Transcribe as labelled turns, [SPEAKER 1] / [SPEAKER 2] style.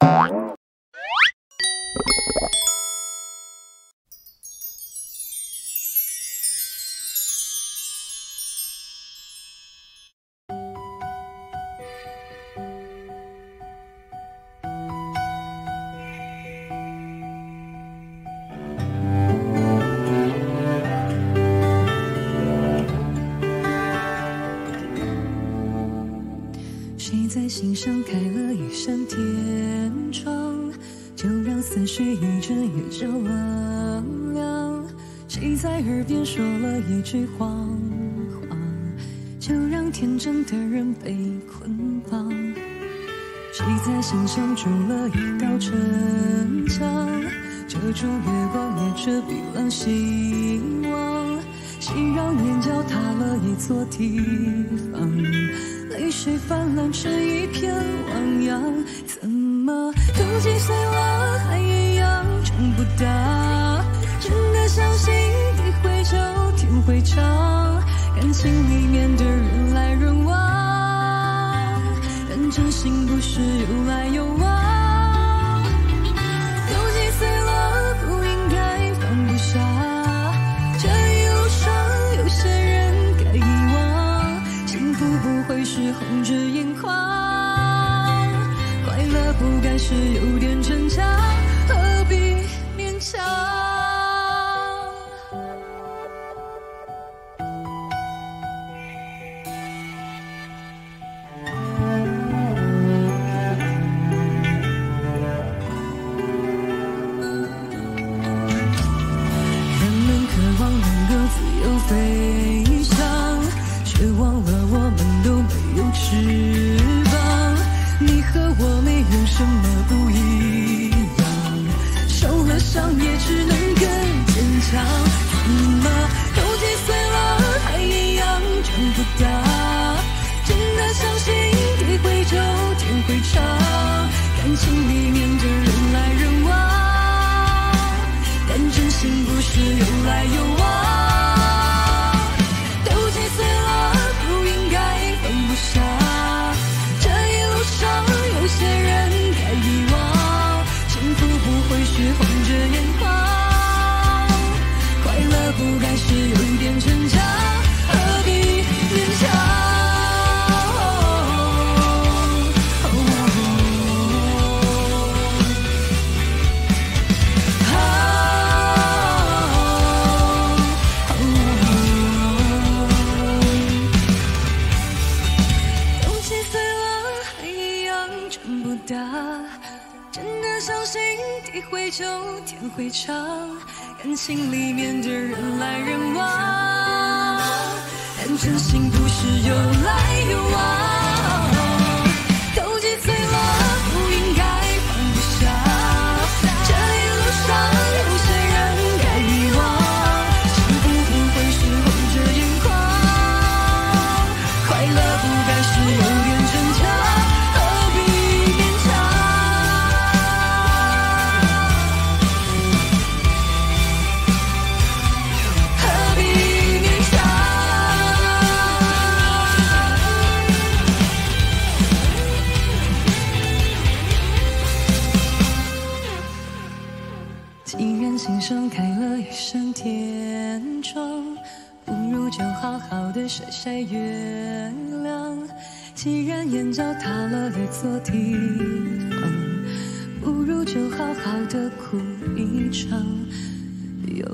[SPEAKER 1] 谁天窗，就让思绪一阵也着了凉。谁在耳边说了一句谎话，就让天真的人被捆绑。谁在心上筑了一道城墙，遮住月光也遮蔽了希望。谁让眼角塌了一座堤防？泪水泛滥成一片汪洋，么都几岁了还一样长不大？真的相信地会久天会长，感情里面的人来人往，但真心不是有来有往。都几岁了不应该放不下，这一路上有些人该遗忘，幸福不会是红着眼眶，不该是有点逞强，何必勉强？人们渴望能够自由飞翔，却忘了我们都没有翅膀。和我没有什么不一样，受了伤也只能更坚强。怎么都几岁了还一样长不大？真的相信地会久天会长，感情里面的人来人往。但真心不是有来有相信地会久天会长，感情里面的人来人往，但真心不是有来有往。既然心上开了一扇天窗，不如就好好的晒晒月亮。既然眼角塌了一座堤防，不如就好好的哭一场。有